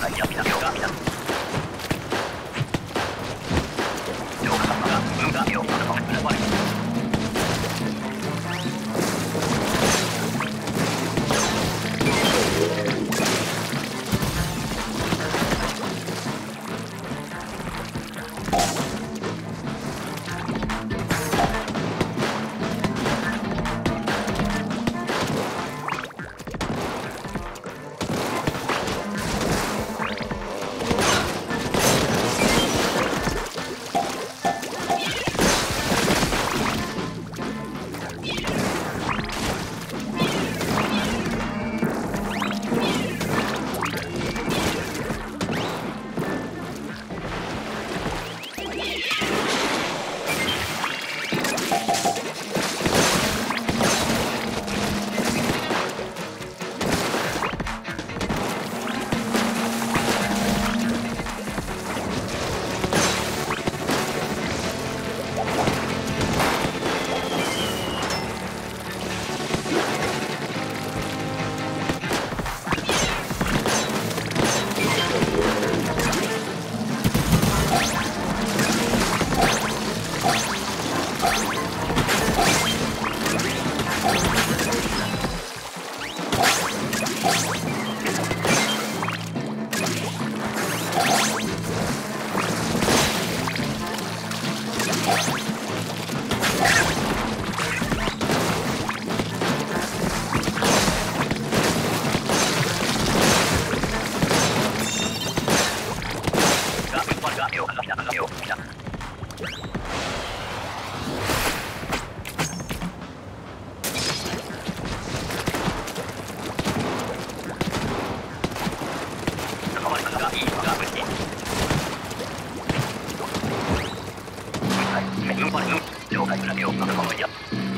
が無我 Like, I feel, I'm following you.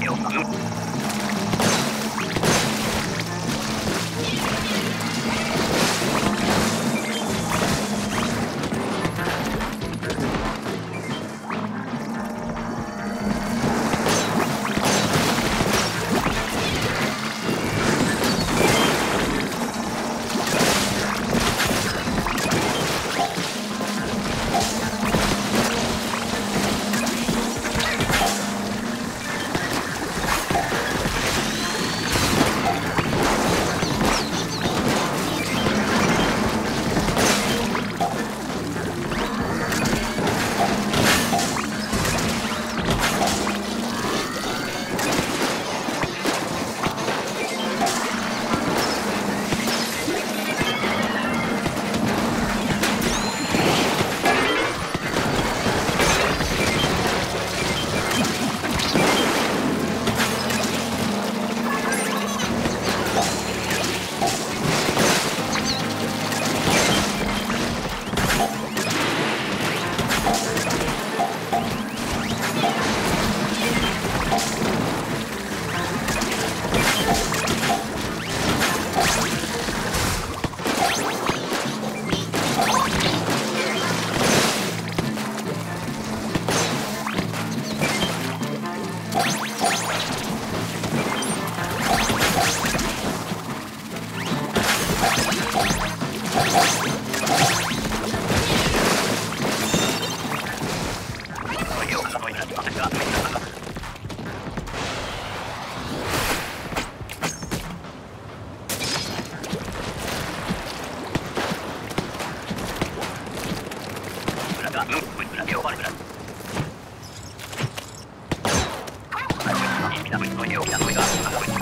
Eu, eu, eu. やっといます。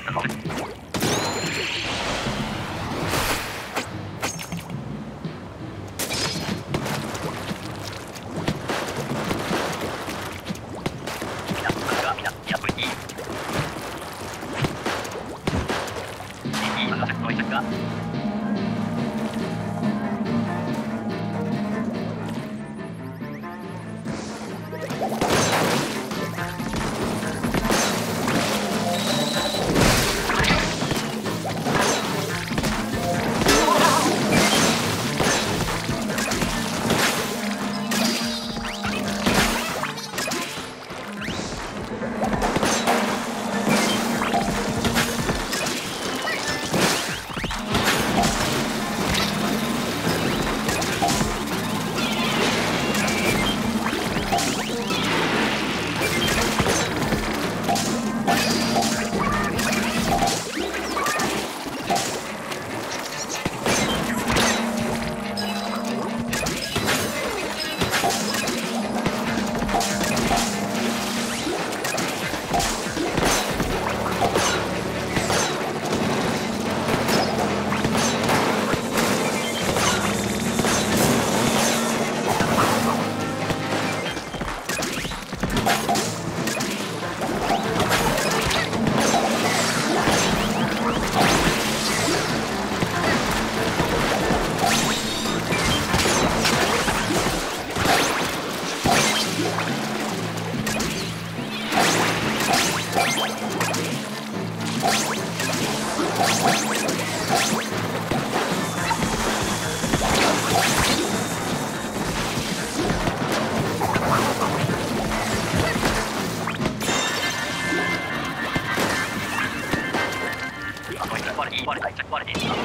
川崎智久が壊れ壊れているな